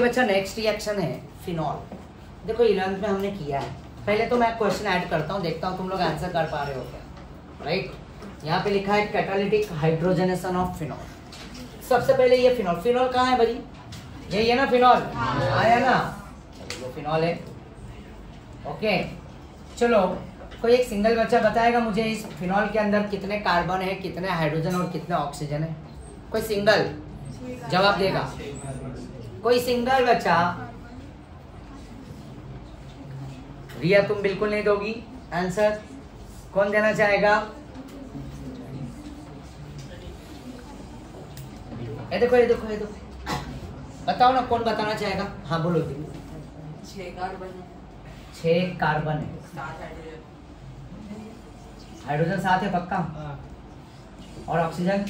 बच्चा next reaction है phenol देखो इलेवंथ में हमने किया है। पहले तो मैं क्वेश्चन ऐड करता हूँ देखता हूँ तुम लोग आंसर कर पा रहे हो क्या? राइट यहाँ पे लिखा है कैटालिटिक हाइड्रोजनेशन ऑफ़ फिनॉल सबसे पहले ये फिनॉल फिनॉल कहाँ है भाई? यही है ना फिनॉल आया ना? वो फिनॉल है। ओके चलो कोई एक सिंगल बच्चा बताएगा मुझे इस फिनॉल के अंदर कितने कार्बन है कितने हाइड्रोजन और कितने ऑक्सीजन है? कोई सिंगल जवाब देगा। कोई सिंगल बच्चा? रिया तुम बिल्कुल नहीं दोगी? आंसर कौन देना चाहेगा? ये देखो ये देखो ये देखो। बताओ ना कौन बताना चाहेगा? हाँ बोलो छह कार्बन है। छह कार्बन है। हाइड्रोजन। हाइड्रोजन साथ है पक्का? और ऑक्सीजन?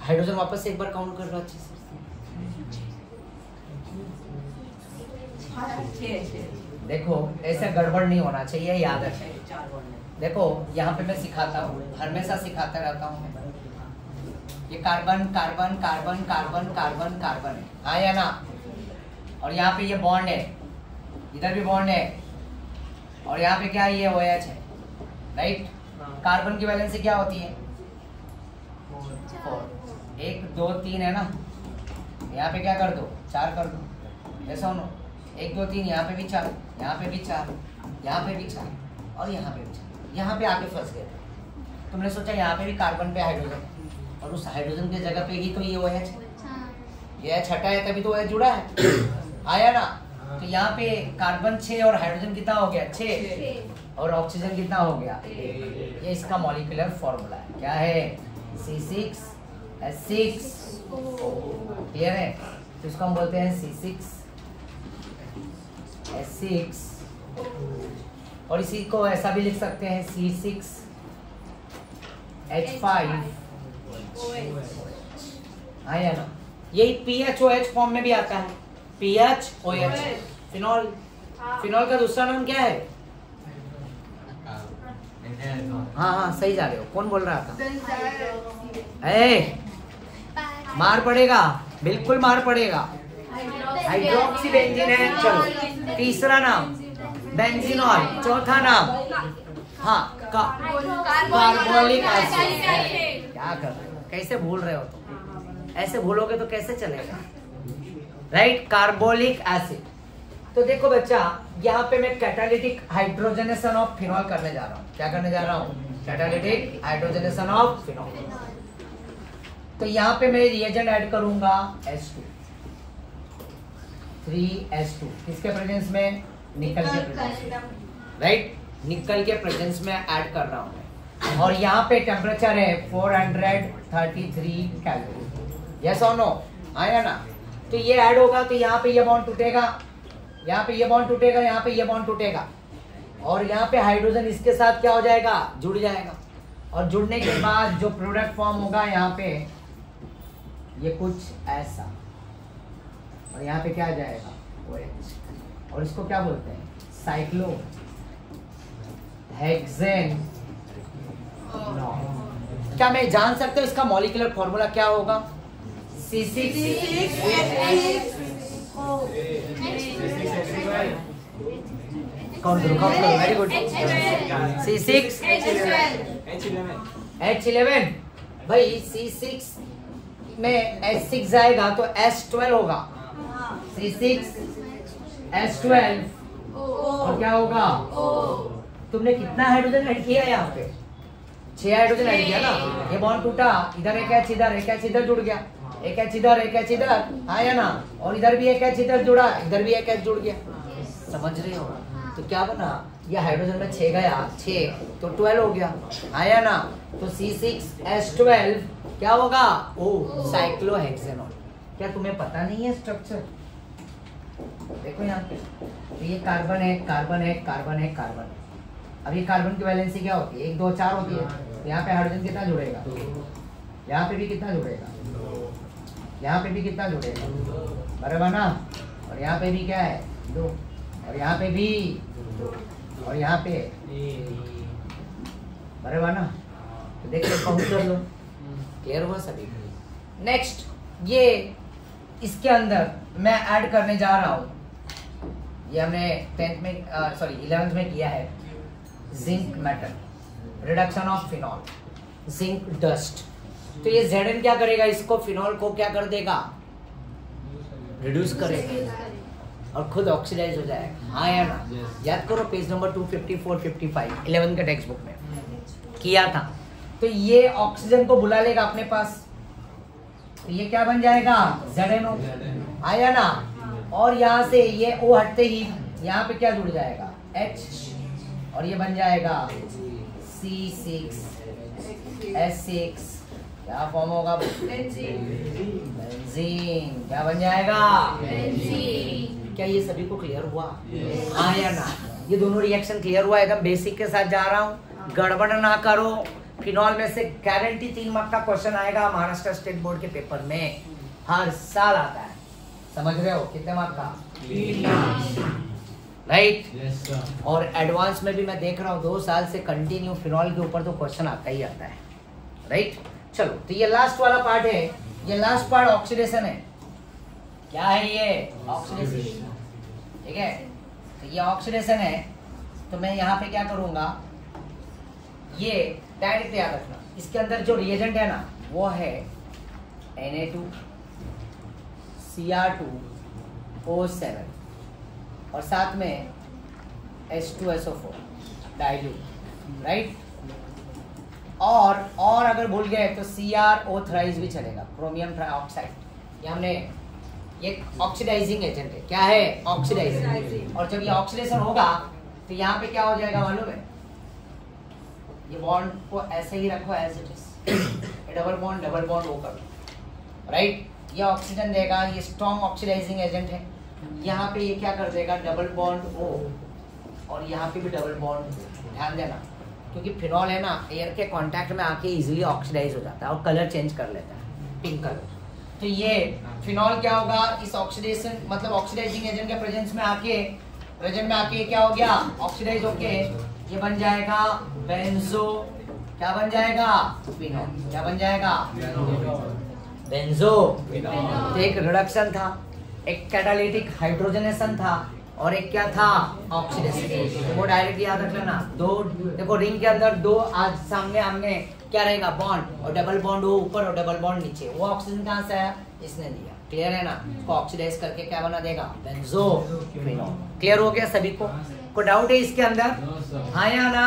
हाइड्रोजन वापस से एक बार काउंट कर लो अच्छे से। देखो ऐसा गड़बड़ नहीं होना चाहिए याद रखें। है। देखो यहाँ पे मैं सिखाता हूँ हमेशा सिखाता रहता हूँ। ये carbon carbon carbon carbon carbon carbon है। हाँ या ना? और यहाँ पे ये बॉन्ड है। इधर भी बॉन्ड है। और यहाँ पे क्या ये ओएच है? राइट कार्बन की वैलेंसी क्या होती है? फोर एक दो तीन है ना? यहाँ पे क्या कर दो? चार कर दो। ऐसा हो एक दो तीन यहाँ पे भी चार यहाँ पे भी चार यहाँ पे भी चार और यहाँ पे भी चार। यहाँ पे आके फंस गए थे। तुमने सोचा यहाँ पे भी कार्बन पे हाइड्रोजन और उस हाइड्रोजन की जगह पे ही तो ये वो है ये छठा है तभी तो वो जुड़ा है। आया ना? तो यहाँ पे कार्बन छः और हाइड्रोजन कितना हो गया? छः और ऑक्सीजन कितना हो गया? ये इसका मॉलिकुलर फॉर्मूला है। क्या है? C six S six clear है? तो इसको हम बोलते हैं सी सिक्स सिक्स और इसी को ऐसा भी लिख सकते हैं सी सिक्स एच फाइव आया ना? यही P H O H form में भी आता है। P H O H phenol phenol का दूसरा नाम क्या है? हाँ हाँ सही जा रहे हो। कौन बोल रहा था? ए मार पड़ेगा। बिल्कुल मार पड़ेगा। हाइड्रोक्सी बेंजीन है चलो। तीसरा नाम बेंजीनॉल चौथा नाम। हाँ कार्बोलिक एसिड क्या कर रहे हो? कैसे भूल रहे हो तुम? ऐसे भूलोगे तो कैसे चलेगा? राइट कार्बोलिक एसिड तो देखो बच्चा, यहाँ पे मैं कैटालिटिक हाइड्रोजनेशन ऑफ़ फिनॉल करने जा रहा हूँ। क्या करने जा रहा हूँ? कैटालिटिक हाइड्रोजनेशन ऑफ़ फिनॉल तो यहाँ पे मैं रिएजेंट ऐड करूँगा S2 3S2 किसके प्रेजेंस में? निकल के प्रेजेंस राइट निकल के प्रेजेंस में ऐड कर रहा हूँ मैं। और यहाँ पे टेम्परेचर है 433 कैलोरी यस और नो आया ना? तो ये ऐड होगा तो यहाँ पे ये बॉन्ड टूटेगा। यहाँ पे ये बॉन्ड टूटेगा यहाँ पे ये बॉन्ड टूटेगा। और यहाँ पे हाइड्रोजन इसके साथ क्या हो जाएगा? जुड़ जाएगा। और जुड़ने के बाद जो प्रोडक्ट फॉर्म होगा यहाँ पे ये कुछ ऐसा। और यहाँ पे क्या आ जाएगा? ओ एच और इसको क्या बोलते हैं? साइक्लो हेक्सेन क्या मैं जान सकता हूँ इसका मॉलिकुलर फॉर्मूला क्या होगा? करो? Very good C six H eleven भाई सी सिक्स में एस सिक्स जाएगा तो एस ट्वेल्व होगा। सी सिक्स एस ट्वेल्व और क्या होगा? तुमने कितना हाइड्रोजन ऐड किया यहाँ पे? छह हाइड्रोजन ऐड किया ना? ये बॉन्ड टूटा। इधर एक एच इधर एक एच इधर जुड़ गया। एक एच इधर एक एच इधर। आया ना? और इधर भी एक एच इधर जुड़ा। इधर भी एक एच जुड़ गया। समझ रहे हो? तो क्या बना? ये हाइड्रोजन में छह गया। छह। तो ट्वेल्व हो गया। आया ना? तो सी सिक्स एस ट्वेल्व क्या होगा? ओ साइक्लोहेक्सेनॉल क्या तुम्हें पता नहीं है स्ट्रक्चर देखो यहाँ पे। तो ये कार्बन है कार्बन है कार्बन है कार्बन अब ये कार्बन की वैलेंसी क्या होती है? एक दो चार होती है। तो यहाँ पे हाइड्रोजन कितना जुड़ेगा? यहाँ पे भी कितना जुड़ेगा? यहाँ पे भी कितना जुड़ेगा? बराबर ना? और यहाँ पे भी क्या है? दो। और यहाँ पे भी दो। और यहाँ पे बराबर ना? तो देखिए कर लो क्लियर हुआ सभी? नेक्स्ट ये इसके अंदर मैं ऐड करने जा रहा हूँ। ये हमने टेंथ में सॉरी इलेवेंथ में किया है। Zinc metal reduction of phenol zinc dust तो ये जेड क्या करेगा? इसको फिनॉल को क्या कर देगा? रिड्यूस करेगा। और खुद ऑक्सीडाइज हो जाएगा। हाँ या ना? याद करो पेज नंबर 254 55 11 के टेक्स्ट बुक में। किया था। तो ये ऑक्सीजन को बुला लेगा अपने पास। तो ये क्या बन जाएगा? जेड आया ना? और यहाँ से ये ओ हटते ही यहाँ पे क्या जुड़ जाएगा? H. और ये बन जाएगा सी सिक्स एस सिक्स क्या फॉर्म होगा? बेंजीन क्या बन जाएगा? क्या ये सभी को क्लियर हुआ? हाँ या ना? ये दोनों रिएक्शन क्लियर हुआ एकदम बेसिक के साथ जा रहा हूँ। गड़बड़ ना करो। फिनॉल में से गारंटी तीन मार्क का क्वेश्चन आएगा महाराष्ट्र स्टेट बोर्ड के पेपर में। हर साल आता है। समझ रहे हो कितने मार्क का? Right right? yes, और एडवांस में भी मैं देख रहा हूँ दो साल से कंटिन्यू फिनॉल के ऊपर तो क्वेश्चन आता ही आता है। Right right? चलो तो ये लास्ट वाला पार्ट है। ये लास्ट पार्ट ऑक्सीडेशन है। क्या है ये? ऑक्सीडेशन ठीक है? तो ये ऑक्सीडेशन है। तो मैं यहाँ पे क्या करूँगा? ये डायरेक्ट याद रखना इसके अंदर जो रिएजेंट है ना वो है Na2 Cr2O7 और साथ में H2SO4 डाइल्यूट राइट और और अगर भूल गए तो सी आर ओ थ्राइज भी चलेगा क्रोमियम ट्राइऑक्साइड ये हमने ये ऑक्सीडाइजिंग एजेंट है। क्या है? ऑक्सीडाइजिंग और जब ये ऑक्सीडेशन होगा तो यहाँ पे क्या हो जाएगा मालूम है? ये बॉन्ड को ऐसे ही रखो as it is double bond double bond वो करो राइट ये ऑक्सीजन देगा, ये स्ट्रॉन्ग ऑक्सीडाइजिंग एजेंट है। यहाँ पे ये क्या कर देगा? डबल बॉन्ड ओ और यहाँ पे भी डबल बॉन्ड ध्यान देना। क्योंकि फिनॉल है ना एयर के कांटेक्ट में आके इजीली ऑक्सीडाइज हो जाता है और कलर चेंज कर लेता है। पिंक कलर तो ये फिनॉल क्या होगा? इस ऑक्सीडेशन मतलब ऑक्सीडाइजिंग एजेंट के प्रेजेंस में आके प्रेजेंट में आके क्या हो गया? ऑक्सीडाइज होके ये बन जाएगा बेंजो। क्या बन जाएगा? फिनॉल क्या बन जाएगा? बेंजो। तो एक रिडक्शन था, एक कैटालिटिक हाइड्रोजनेशन था, और एक क्या था? ऑक्सीडेशन वो डायरेक्ट याद रख लेना, दो देखो रिंग के अंदर दो आज सामने आमने क्या रहेगा? बॉन्ड और डबल बॉन्ड हो ऊपर और डबल बॉन्ड नीचे। वो ऑक्सीजन कहाँ से आया? इसने लिया। क्लियर है ना? इसको ऑक्सीडाइज करके क्या बना देगा? बेंजो क्लियर हो गया सभी को? कोई डाउट है इसके अंदर? हाँ या ना?